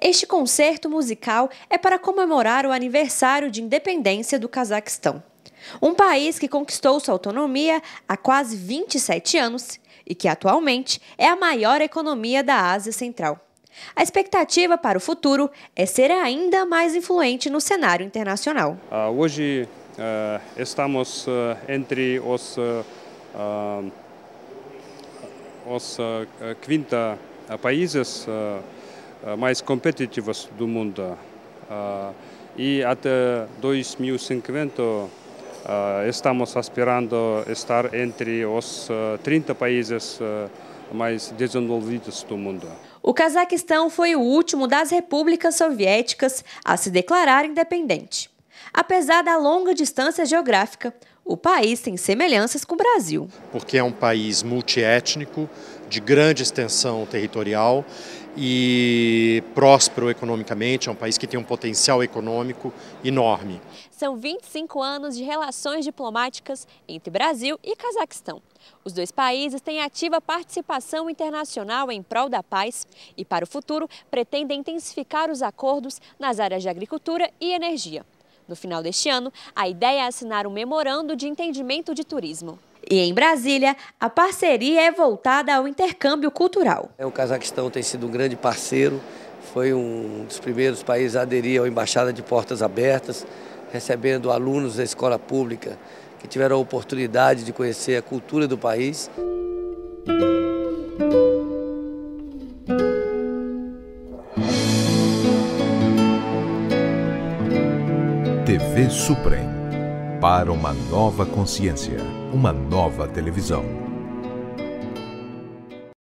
Este concerto musical é para comemorar o aniversário de independência do Cazaquistão. Um país que conquistou sua autonomia há quase 27 anos e que atualmente é a maior economia da Ásia Central. A expectativa para o futuro é ser ainda mais influente no cenário internacional. Uh, hoje uh, estamos uh, entre os, os 50 países mais competitivos do mundo. E até 2050 estamos aspirando estar entre os 30 países mais desenvolvidos do mundo. O Cazaquistão foi o último das repúblicas soviéticas a se declarar independente. Apesar da longa distância geográfica, o país tem semelhanças com o Brasil. Porque é um país multiétnico, de grande extensão territorial e próspero economicamente, é um país que tem um potencial econômico enorme. São 25 anos de relações diplomáticas entre Brasil e Cazaquistão. Os dois países têm ativa participação internacional em prol da paz e, para o futuro, pretendem intensificar os acordos nas áreas de agricultura e energia. No final deste ano, a ideia é assinar um memorando de entendimento de turismo. E em Brasília, a parceria é voltada ao intercâmbio cultural. É, o Cazaquistão tem sido um grande parceiro, foi um dos primeiros países a aderir à Embaixada de Portas Abertas, recebendo alunos da escola pública que tiveram a oportunidade de conhecer a cultura do país. TV Suprem para uma nova consciência, uma nova televisão.